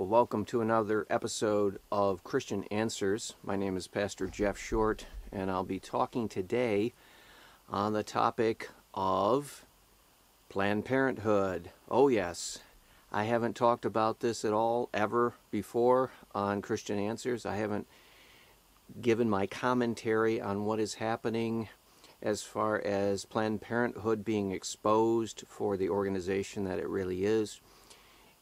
welcome to another episode of Christian Answers. My name is Pastor Jeff Short, and I'll be talking today on the topic of Planned Parenthood. Oh, yes, I haven't talked about this at all ever before on Christian Answers. I haven't given my commentary on what is happening as far as Planned Parenthood being exposed for the organization that it really is.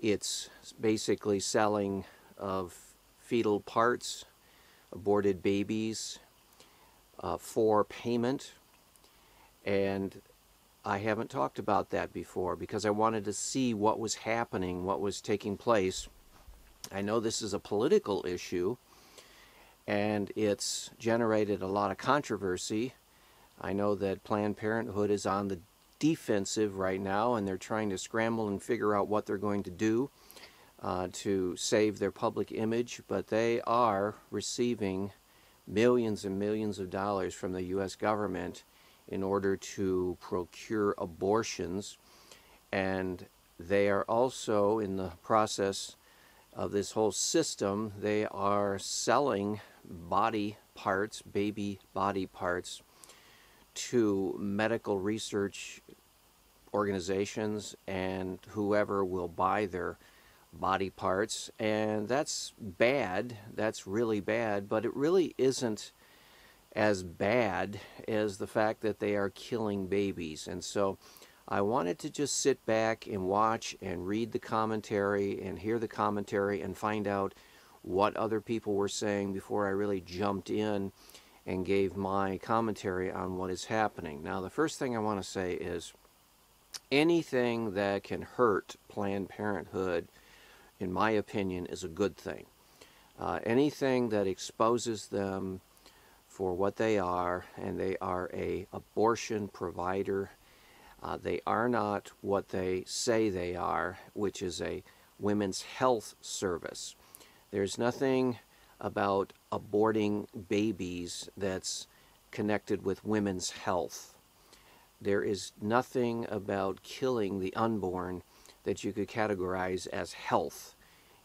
It's basically selling of fetal parts, aborted babies uh, for payment. And I haven't talked about that before because I wanted to see what was happening, what was taking place. I know this is a political issue and it's generated a lot of controversy. I know that Planned Parenthood is on the defensive right now and they're trying to scramble and figure out what they're going to do uh, to save their public image, but they are receiving millions and millions of dollars from the U.S. government in order to procure abortions. And they are also in the process of this whole system, they are selling body parts, baby body parts, to medical research organizations and whoever will buy their body parts. And that's bad. That's really bad. But it really isn't as bad as the fact that they are killing babies. And so I wanted to just sit back and watch and read the commentary and hear the commentary and find out what other people were saying before I really jumped in and gave my commentary on what is happening. Now, the first thing I want to say is anything that can hurt Planned Parenthood, in my opinion, is a good thing. Uh, anything that exposes them for what they are, and they are a abortion provider. Uh, they are not what they say they are, which is a women's health service. There's nothing about aborting babies that's connected with women's health. There is nothing about killing the unborn that you could categorize as health.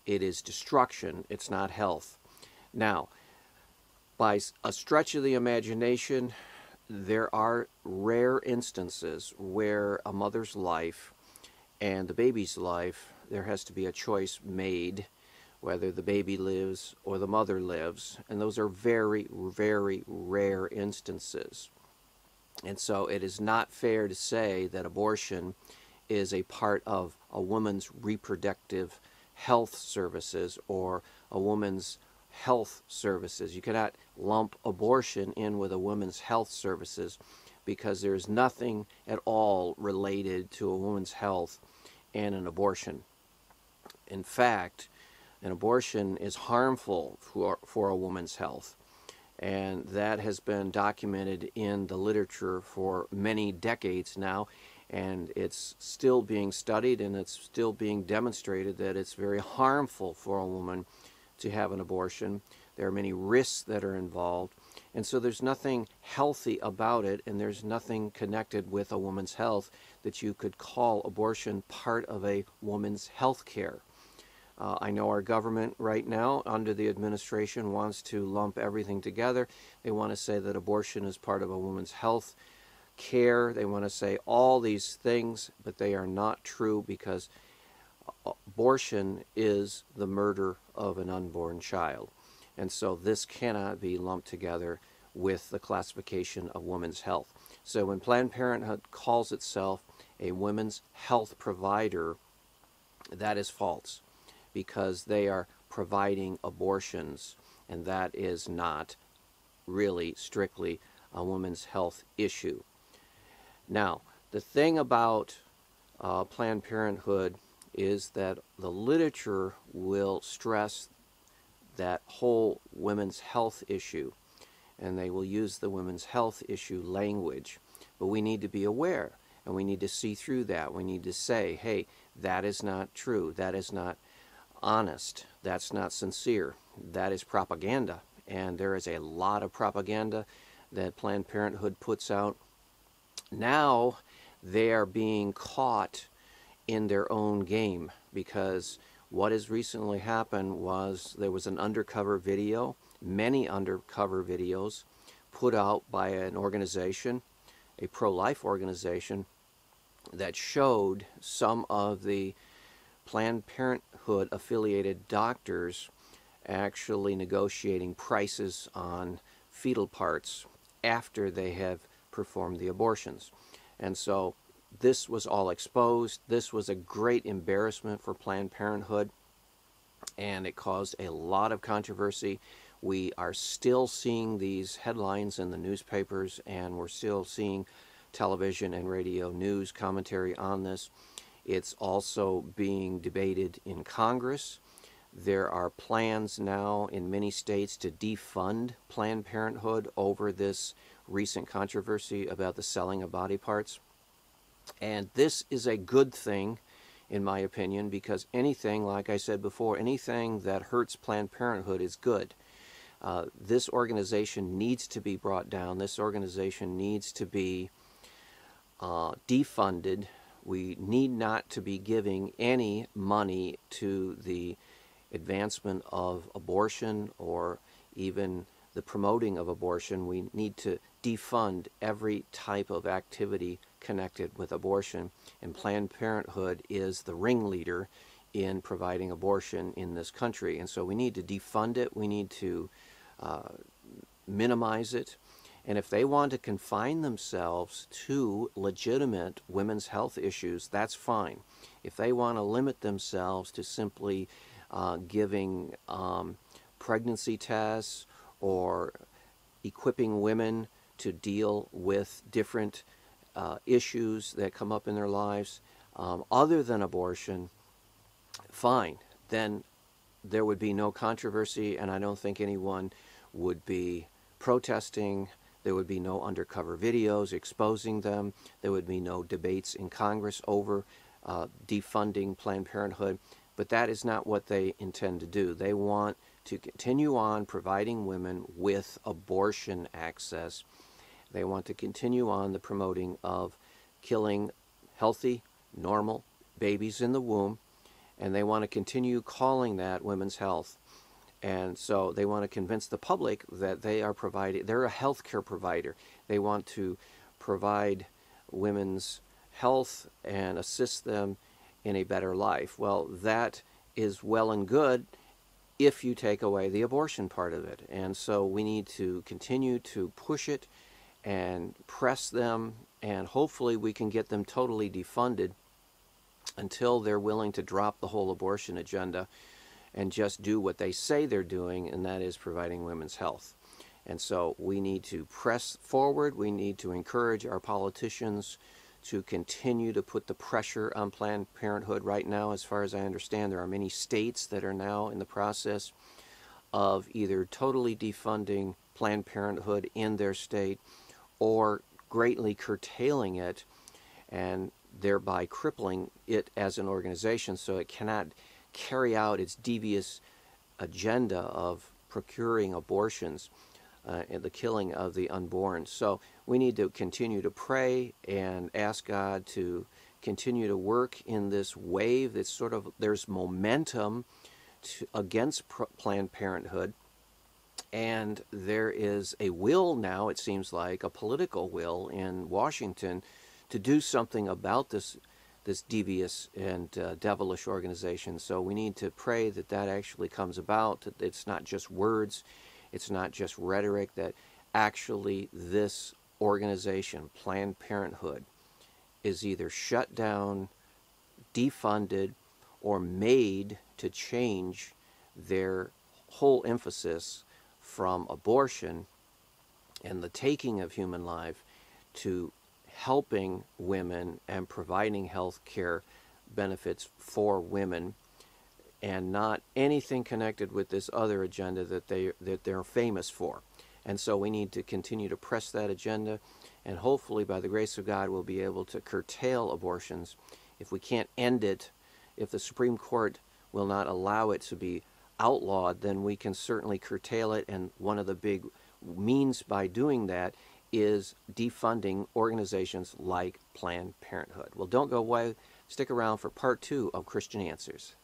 It is destruction, it's not health. Now, by a stretch of the imagination, there are rare instances where a mother's life and the baby's life, there has to be a choice made whether the baby lives or the mother lives. And those are very, very rare instances. And so it is not fair to say that abortion is a part of a woman's reproductive health services or a woman's health services. You cannot lump abortion in with a woman's health services because there's nothing at all related to a woman's health and an abortion. In fact, an abortion is harmful for, for a woman's health. And that has been documented in the literature for many decades now. And it's still being studied and it's still being demonstrated that it's very harmful for a woman to have an abortion. There are many risks that are involved. And so there's nothing healthy about it, and there's nothing connected with a woman's health that you could call abortion part of a woman's health care. Uh, I know our government right now, under the administration, wants to lump everything together. They want to say that abortion is part of a woman's health care. They want to say all these things, but they are not true because abortion is the murder of an unborn child. And so this cannot be lumped together with the classification of women's health. So when Planned Parenthood calls itself a women's health provider, that is false because they are providing abortions, and that is not really strictly a woman's health issue. Now, the thing about uh, Planned Parenthood is that the literature will stress that whole women's health issue, and they will use the women's health issue language. But we need to be aware, and we need to see through that. We need to say, hey, that is not true. That is not honest. That's not sincere. That is propaganda. And there is a lot of propaganda that Planned Parenthood puts out. Now they are being caught in their own game because What has recently happened was there was an undercover video, many undercover videos, put out by an organization, a pro life organization, that showed some of the Planned Parenthood affiliated doctors actually negotiating prices on fetal parts after they have performed the abortions. And so this was all exposed. This was a great embarrassment for Planned Parenthood, and it caused a lot of controversy. We are still seeing these headlines in the newspapers, and we're still seeing television and radio news commentary on this. It's also being debated in Congress. There are plans now in many states to defund Planned Parenthood over this recent controversy about the selling of body parts. And this is a good thing, in my opinion, because anything, like I said before, anything that hurts Planned Parenthood is good. Uh, this organization needs to be brought down. This organization needs to be uh, defunded. We need not to be giving any money to the advancement of abortion or even the promoting of abortion. We need to defund every type of activity connected with abortion, and Planned Parenthood is the ringleader in providing abortion in this country. And so we need to defund it, we need to uh, minimize it. And if they want to confine themselves to legitimate women's health issues, that's fine. If they want to limit themselves to simply uh, giving um, pregnancy tests or equipping women to deal with different uh, issues that come up in their lives um, other than abortion, fine. Then there would be no controversy, and I don't think anyone would be protesting. There would be no undercover videos exposing them. There would be no debates in Congress over uh, defunding Planned Parenthood. But that is not what they intend to do. They want to continue on providing women with abortion access. They want to continue on the promoting of killing healthy, normal babies in the womb, and they want to continue calling that women's health. And so they want to convince the public that they are providing, they're a healthcare provider. They want to provide women's health and assist them in a better life. Well, that is well and good if you take away the abortion part of it. And so we need to continue to push it and press them, and hopefully we can get them totally defunded until they're willing to drop the whole abortion agenda and just do what they say they're doing, and that is providing women's health. And so we need to press forward. We need to encourage our politicians to continue to put the pressure on Planned Parenthood right now. As far as I understand, there are many states that are now in the process of either totally defunding Planned Parenthood in their state or greatly curtailing it and thereby crippling it as an organization so it cannot carry out its devious agenda of procuring abortions uh, and the killing of the unborn. So we need to continue to pray and ask God to continue to work in this wave that's sort of there's momentum to, against Planned Parenthood. And there is a will now, it seems like, a political will in Washington to do something about this this devious and uh, devilish organization. So we need to pray that that actually comes about. That it's not just words, it's not just rhetoric. That actually this organization, Planned Parenthood, is either shut down, defunded, or made to change their whole emphasis from abortion and the taking of human life to helping women and providing health care benefits for women and not anything connected with this other agenda that they that they're famous for. And so we need to continue to press that agenda, and hopefully, by the grace of God, we'll be able to curtail abortions. If we can't end it, if the Supreme Court will not allow it to be outlawed, then we can certainly curtail it. And one of the big means by doing that is defunding organizations like Planned Parenthood. Well, don't go away. Stick around for part two of Christian Answers.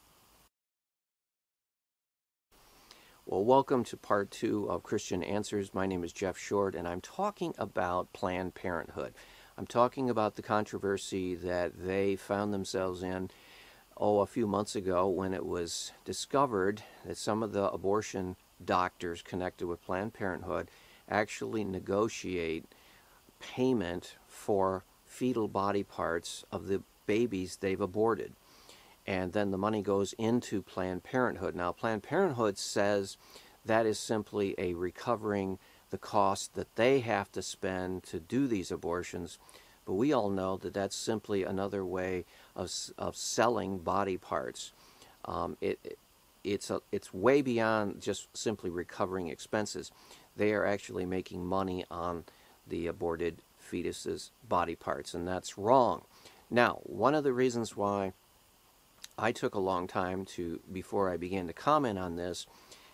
Well, welcome to part two of Christian Answers. My name is Jeff Short, and I'm talking about Planned Parenthood. I'm talking about the controversy that they found themselves in, oh, a few months ago when it was discovered that some of the abortion doctors connected with Planned Parenthood actually negotiate payment for fetal body parts of the babies they've aborted and then the money goes into Planned Parenthood. Now, Planned Parenthood says that is simply a recovering the cost that they have to spend to do these abortions, but we all know that that's simply another way of, of selling body parts. Um, it, it, it's, a, it's way beyond just simply recovering expenses. They are actually making money on the aborted fetuses' body parts, and that's wrong. Now, one of the reasons why I took a long time to before I began to comment on this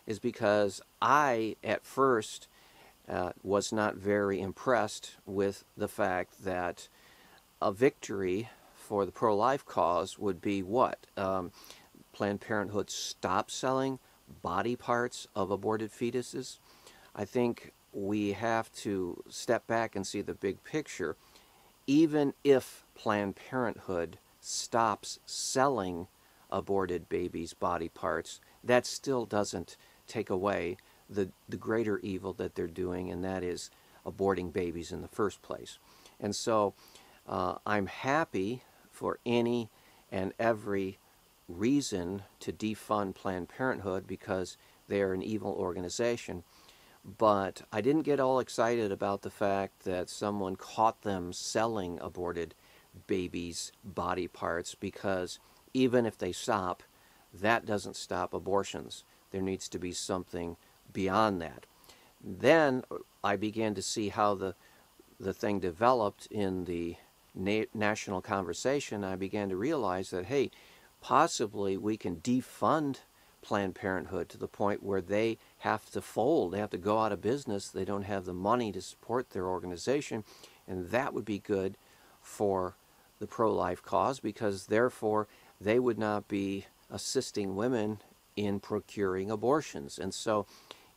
is because I at first uh, was not very impressed with the fact that a victory for the pro-life cause would be what um, Planned Parenthood stop selling body parts of aborted fetuses. I think we have to step back and see the big picture. Even if Planned Parenthood stops selling aborted babies' body parts, that still doesn't take away the, the greater evil that they're doing, and that is aborting babies in the first place. And so uh, I'm happy for any and every reason to defund Planned Parenthood because they are an evil organization. But I didn't get all excited about the fact that someone caught them selling aborted babies' body parts because even if they stop, that doesn't stop abortions. There needs to be something beyond that. Then I began to see how the the thing developed in the na national conversation. I began to realize that hey, possibly we can defund Planned Parenthood to the point where they have to fold. They have to go out of business. They don't have the money to support their organization, and that would be good for the pro-life cause because therefore they would not be assisting women in procuring abortions. And so,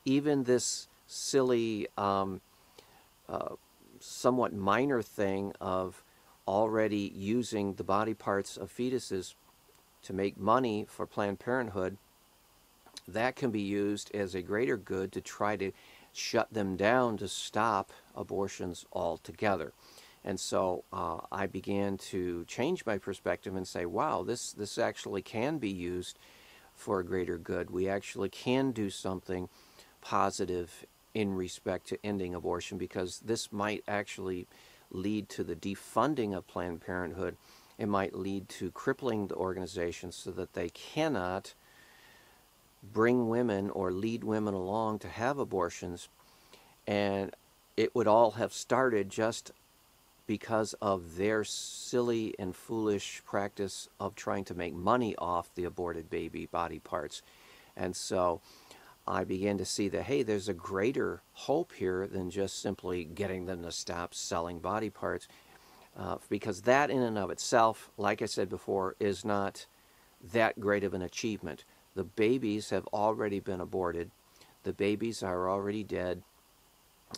even this silly, um, uh, somewhat minor thing of already using the body parts of fetuses to make money for Planned Parenthood, that can be used as a greater good to try to shut them down to stop abortions altogether. And so uh, I began to change my perspective and say, wow, this, this actually can be used for a greater good. We actually can do something positive in respect to ending abortion because this might actually lead to the defunding of Planned Parenthood. It might lead to crippling the organization so that they cannot bring women or lead women along to have abortions. And it would all have started just because of their silly and foolish practice of trying to make money off the aborted baby body parts. And so I began to see that, hey, there's a greater hope here than just simply getting them to stop selling body parts. Uh, because that, in and of itself, like I said before, is not that great of an achievement. The babies have already been aborted, the babies are already dead,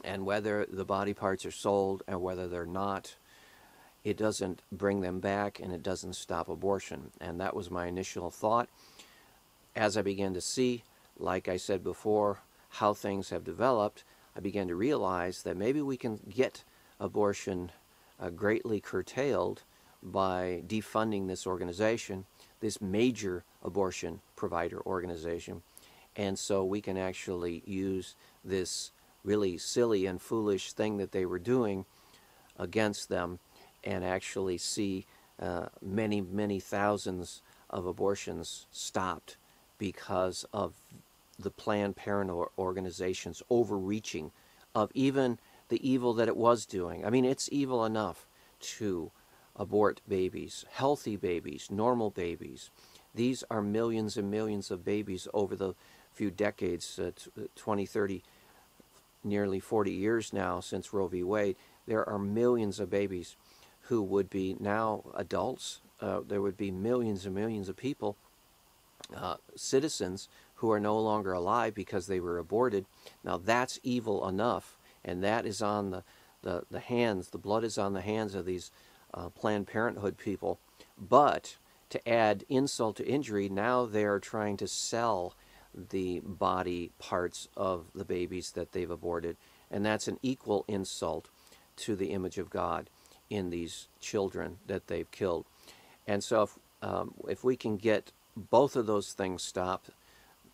and whether the body parts are sold and whether they're not, it doesn't bring them back and it doesn't stop abortion. And that was my initial thought. As I began to see, like I said before, how things have developed, I began to realize that maybe we can get abortion uh, greatly curtailed by defunding this organization, this major abortion provider organization. And so we can actually use this really silly and foolish thing that they were doing against them and actually see uh, many, many thousands of abortions stopped because of the Planned Parenthood organization's overreaching of even the evil that it was doing. I mean, it's evil enough to abort babies, healthy babies, normal babies. These are millions and millions of babies over the few decades, uh, 20, 30 nearly 40 years now since Roe v. Wade, there are millions of babies who would be now adults. Uh, there would be millions and millions of people, uh, citizens, who are no longer alive because they were aborted. Now that's evil enough, and that is on the, the, the hands, the blood is on the hands of these uh, Planned Parenthood people. But to add insult to injury, now they are trying to sell the body parts of the babies that they've aborted, and that's an equal insult to the image of God in these children that they've killed. And so, if, um, if we can get both of those things stopped,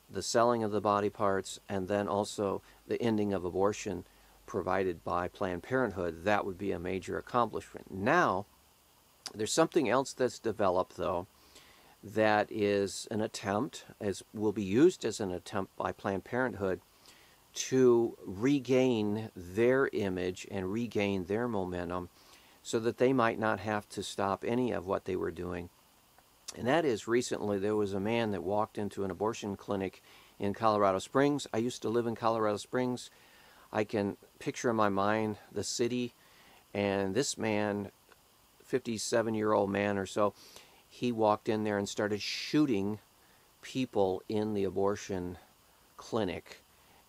the selling of the body parts and then also the ending of abortion provided by Planned Parenthood, that would be a major accomplishment. Now, there's something else that's developed, though, that is an attempt, as will be used as an attempt by Planned Parenthood to regain their image and regain their momentum so that they might not have to stop any of what they were doing and that is recently there was a man that walked into an abortion clinic in Colorado Springs. I used to live in Colorado Springs. I can picture in my mind the city and this man, 57 year old man or so, he walked in there and started shooting people in the abortion clinic.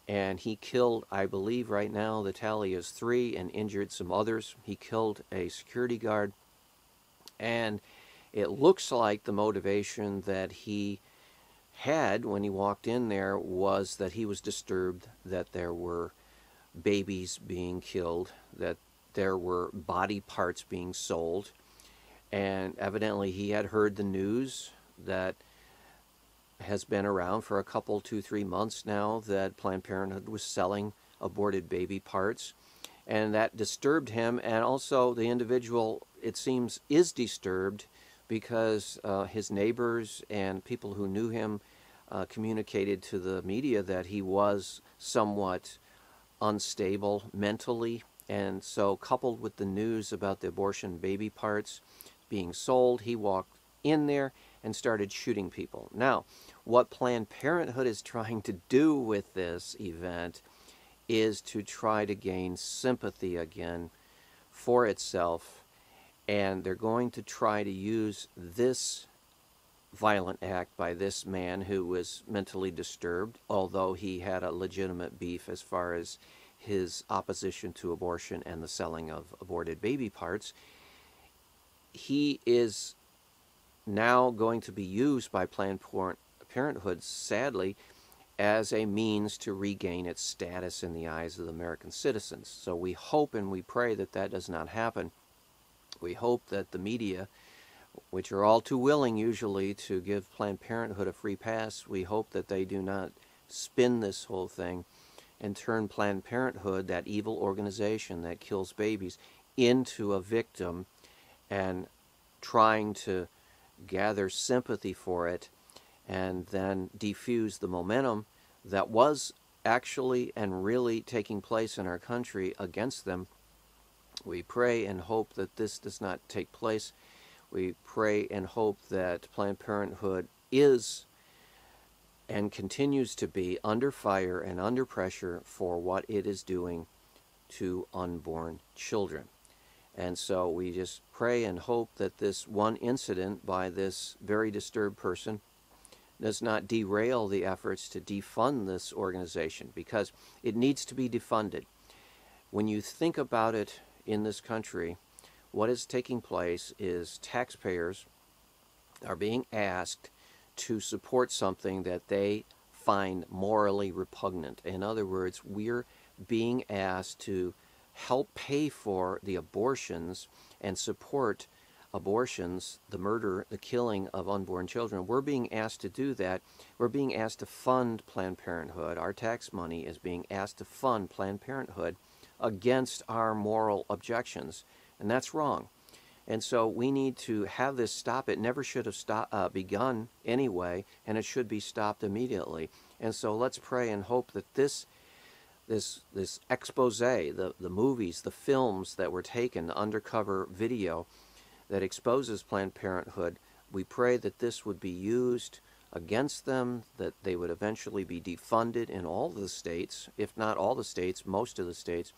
And he killed, I believe right now the tally is three, and injured some others. He killed a security guard. And it looks like the motivation that he had when he walked in there was that he was disturbed that there were babies being killed, that there were body parts being sold, and evidently he had heard the news that has been around for a couple, two, three months now that Planned Parenthood was selling aborted baby parts. And that disturbed him, and also the individual, it seems, is disturbed because uh, his neighbors and people who knew him uh, communicated to the media that he was somewhat unstable mentally. And so, coupled with the news about the abortion baby parts being sold, he walked in there and started shooting people. Now, what Planned Parenthood is trying to do with this event is to try to gain sympathy again for itself and they're going to try to use this violent act by this man who was mentally disturbed, although he had a legitimate beef as far as his opposition to abortion and the selling of aborted baby parts. He is now going to be used by Planned Parenthood, sadly, as a means to regain its status in the eyes of the American citizens. So we hope and we pray that that does not happen. We hope that the media, which are all too willing usually to give Planned Parenthood a free pass, we hope that they do not spin this whole thing and turn Planned Parenthood, that evil organization that kills babies, into a victim and trying to gather sympathy for it and then defuse the momentum that was actually and really taking place in our country against them we pray and hope that this does not take place. We pray and hope that Planned Parenthood is and continues to be under fire and under pressure for what it is doing to unborn children. And so we just pray and hope that this one incident by this very disturbed person does not derail the efforts to defund this organization because it needs to be defunded. When you think about it in this country, what is taking place is taxpayers are being asked to support something that they find morally repugnant. In other words, we're being asked to help pay for the abortions and support abortions, the murder, the killing of unborn children. We're being asked to do that. We're being asked to fund Planned Parenthood. Our tax money is being asked to fund Planned Parenthood against our moral objections, and that's wrong. And so we need to have this stop. It never should have stop, uh, begun anyway, and it should be stopped immediately. And so let's pray and hope that this this this expose, the, the movies, the films that were taken, the undercover video that exposes Planned Parenthood, we pray that this would be used against them, that they would eventually be defunded in all the states, if not all the states, most of the states,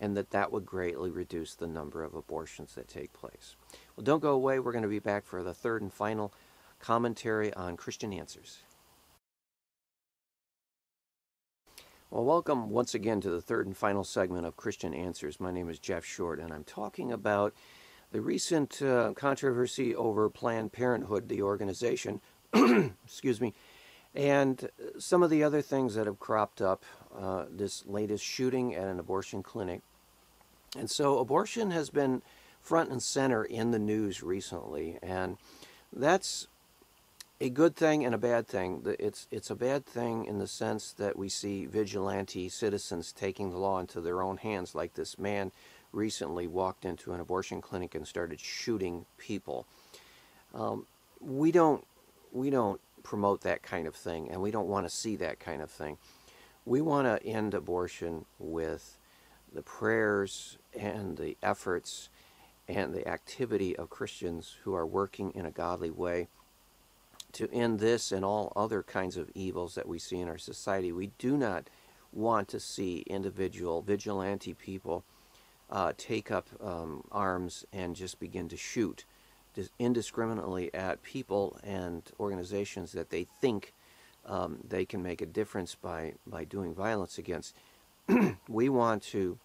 and that that would greatly reduce the number of abortions that take place. Well, don't go away. We're going to be back for the third and final commentary on Christian Answers. Well, welcome once again to the third and final segment of Christian Answers. My name is Jeff Short, and I'm talking about the recent uh, controversy over Planned Parenthood, the organization, excuse me, and some of the other things that have cropped up. Uh, this latest shooting at an abortion clinic. And so, abortion has been front and center in the news recently, and that's a good thing and a bad thing. It's it's a bad thing in the sense that we see vigilante citizens taking the law into their own hands, like this man recently walked into an abortion clinic and started shooting people. Um, we don't we don't promote that kind of thing, and we don't want to see that kind of thing. We want to end abortion with the prayers and the efforts and the activity of Christians who are working in a godly way to end this and all other kinds of evils that we see in our society. We do not want to see individual vigilante people uh, take up um, arms and just begin to shoot indiscriminately at people and organizations that they think um, they can make a difference by, by doing violence against. we want to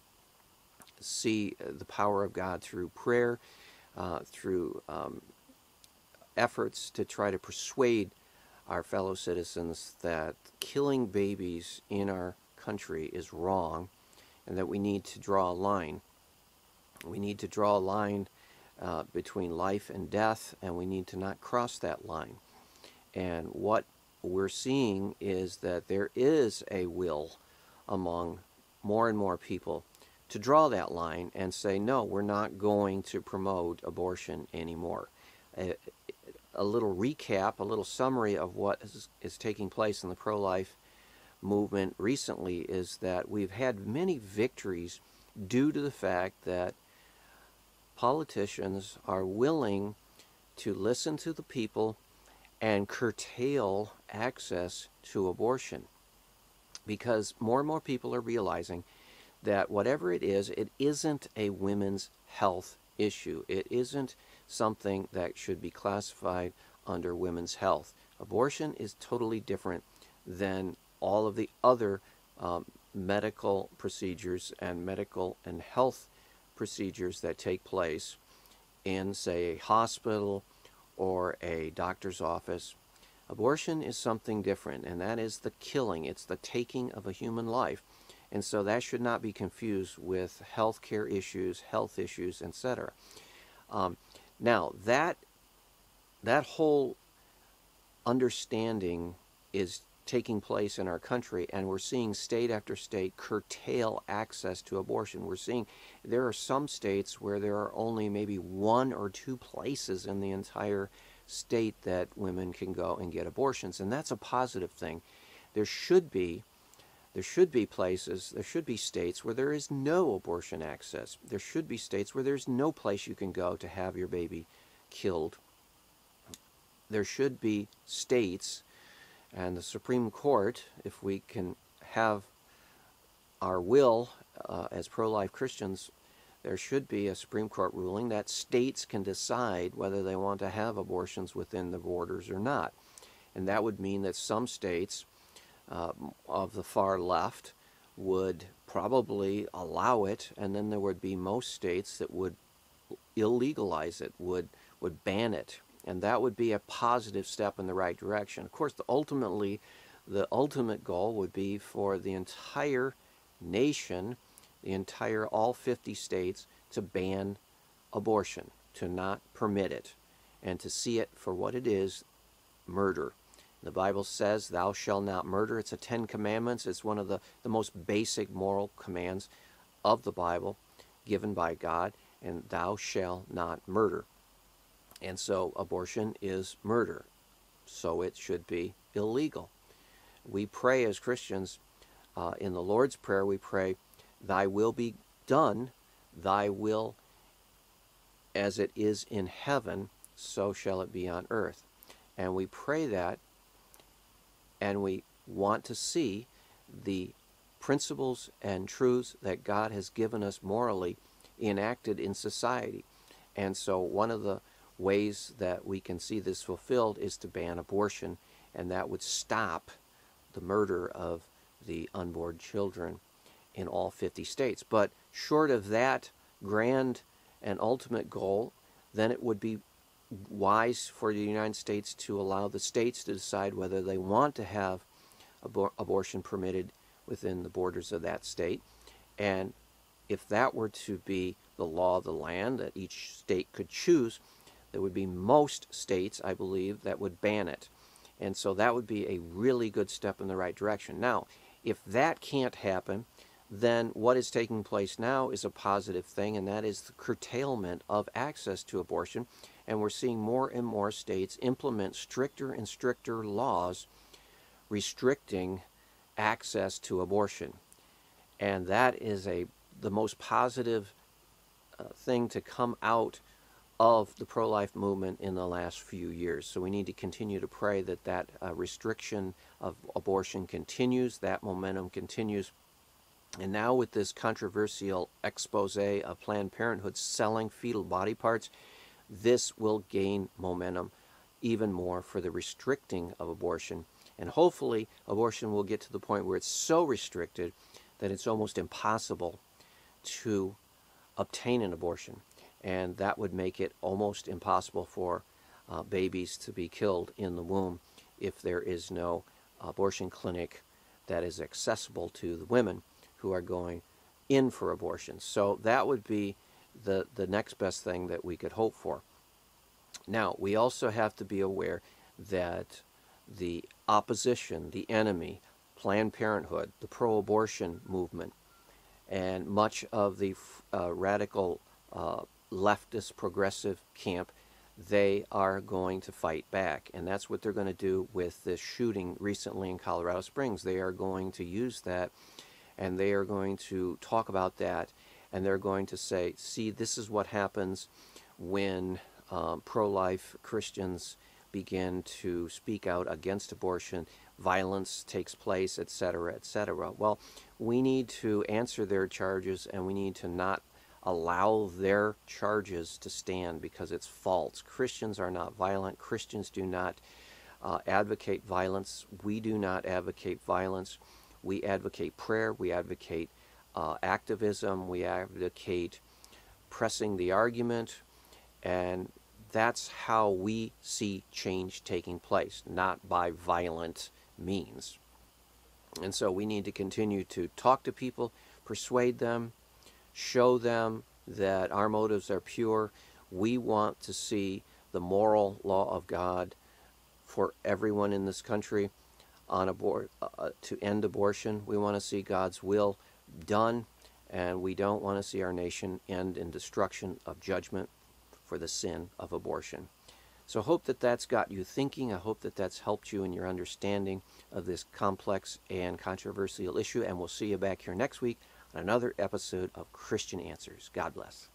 see the power of God through prayer, uh, through um, efforts to try to persuade our fellow citizens that killing babies in our country is wrong and that we need to draw a line. We need to draw a line uh, between life and death, and we need to not cross that line. And what we're seeing is that there is a will among more and more people to draw that line and say, no, we're not going to promote abortion anymore. A, a little recap, a little summary of what is, is taking place in the pro life movement recently is that we've had many victories due to the fact that politicians are willing to listen to the people and curtail access to abortion because more and more people are realizing that whatever it is, it isn't a women's health issue. It isn't something that should be classified under women's health. Abortion is totally different than all of the other um, medical procedures and medical and health procedures that take place in, say, a hospital or a doctor's office. Abortion is something different, and that is the killing, it's the taking of a human life. And so that should not be confused with health care issues, health issues, etc. Um, now, that, that whole understanding is taking place in our country, and we're seeing state after state curtail access to abortion. We're seeing there are some states where there are only maybe one or two places in the entire state that women can go and get abortions, and that's a positive thing. There should be there should be places, there should be states where there is no abortion access. There should be states where there's no place you can go to have your baby killed. There should be states and the Supreme Court, if we can have our will uh, as pro life Christians, there should be a Supreme Court ruling that states can decide whether they want to have abortions within the borders or not. And that would mean that some states uh, of the far left would probably allow it, and then there would be most states that would illegalize it, would would ban it, and that would be a positive step in the right direction. Of course, the, ultimately, the ultimate goal would be for the entire nation, the entire all 50 states, to ban abortion, to not permit it, and to see it for what it is murder. The Bible says, Thou shalt not murder. It's a Ten Commandments. It's one of the, the most basic moral commands of the Bible given by God, and thou shalt not murder. And so abortion is murder. So it should be illegal. We pray as Christians uh, in the Lord's Prayer, we pray, Thy will be done, Thy will as it is in heaven, so shall it be on earth. And we pray that and we want to see the principles and truths that God has given us morally enacted in society. And so, one of the ways that we can see this fulfilled is to ban abortion, and that would stop the murder of the unborn children in all 50 states. But short of that grand and ultimate goal, then it would be wise for the United States to allow the states to decide whether they want to have abor- abortion permitted within the borders of that state. And if that were to be the law of the land that each state could choose, there would be most states, I believe, that would ban it. And so that would be a really good step in the right direction. Now, if that can't happen, then what is taking place now is a positive thing, and that is the curtailment of access to abortion. And we're seeing more and more states implement stricter and stricter laws restricting access to abortion. And that is a the most positive uh, thing to come out of the pro life movement in the last few years. So we need to continue to pray that that uh, restriction of abortion continues, that momentum continues. And now, with this controversial expose of Planned Parenthood selling fetal body parts, this will gain momentum even more for the restricting of abortion. And hopefully, abortion will get to the point where it's so restricted that it's almost impossible to obtain an abortion and that would make it almost impossible for uh, babies to be killed in the womb if there is no abortion clinic that is accessible to the women who are going in for abortions. So that would be the, the next best thing that we could hope for. Now, we also have to be aware that the opposition, the enemy, Planned Parenthood, the pro abortion movement, and much of the uh, radical uh, leftist progressive camp, they are going to fight back. And that's what they're going to do with this shooting recently in Colorado Springs. They are going to use that and they are going to talk about that and they're going to say, see, this is what happens when um, pro life Christians begin to speak out against abortion, violence takes place, etc., etc. Well, we need to answer their charges and we need to not allow their charges to stand because it's false. Christians are not violent. Christians do not uh, advocate violence. We do not advocate violence. We advocate prayer. We advocate uh, activism. We advocate pressing the argument. And that's how we see change taking place, not by violent means. And so we need to continue to talk to people, persuade them, show them that our motives are pure. We want to see the moral law of God for everyone in this country on abor- uh, uh, to end abortion. We want to see God's will done, and we don't want to see our nation end in destruction of judgment for the sin of abortion. So hope that that's got you thinking. I hope that that's helped you in your understanding of this complex and controversial issue. And we'll see you back here next week on another episode of Christian Answers. God bless.